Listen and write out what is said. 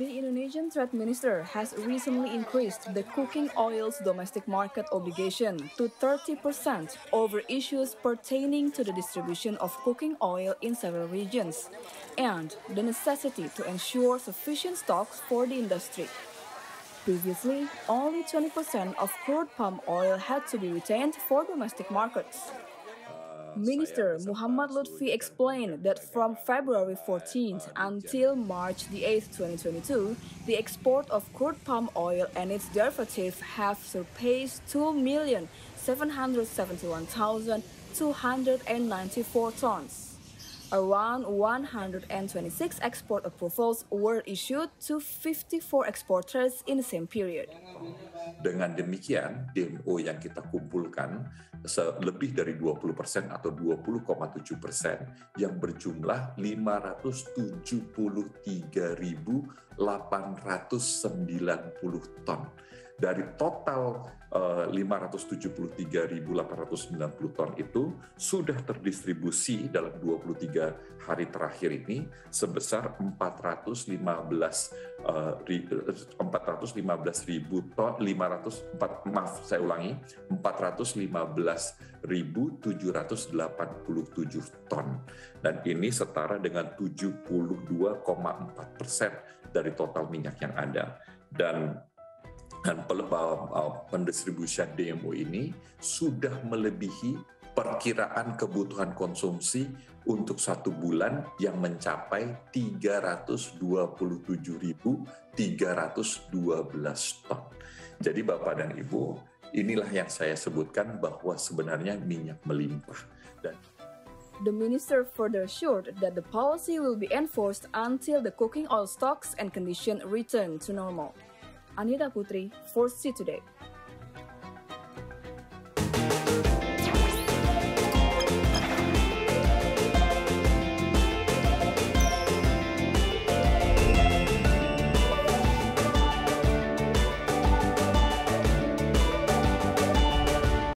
The Indonesian Trade Minister has recently increased the cooking oil's domestic market obligation to 30% over issues pertaining to the distribution of cooking oil in several regions and the necessity to ensure sufficient stocks for the industry. Previously, only 20% of crude palm oil had to be retained for domestic markets. Minister Muhammad Lutfi explained that from February 14th until March the 8th, 2022, the export of crude palm oil and its derivatives have surpassed 2,771,294 tons. Around 126 export approvals were issued to 54 exporters in the same period. Dengan demikian, DMO yang kita kumpulkan lebih dari 20% atau 20,7% yang berjumlah 573.890 ton. Dari total uh, 573.890 ton itu sudah terdistribusi dalam 23 hari terakhir ini sebesar 415 uh, 415 ribu ton 500 4, maaf saya ulangi 415.787 ton dan ini setara dengan 72,4 persen dari total minyak yang ada dan dan pendistribusian DMO ini sudah melebihi perkiraan kebutuhan konsumsi untuk satu bulan yang mencapai 327.312 ton. Jadi Bapak dan Ibu, inilah yang saya sebutkan bahwa sebenarnya minyak melimpah. Dan The minister further assured that the policy will be enforced until the cooking oil stocks and condition return to normal. Anita Putri for C Today.